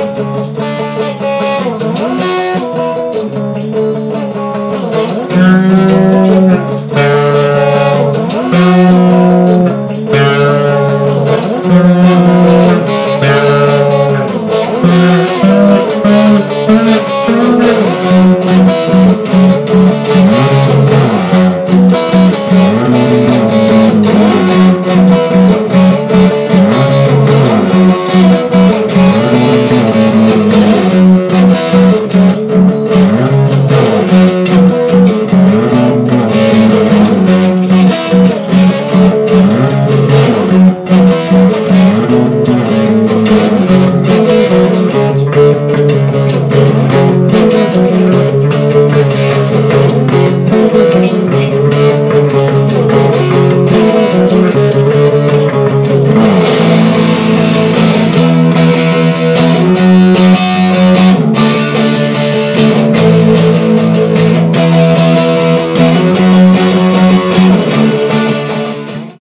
Música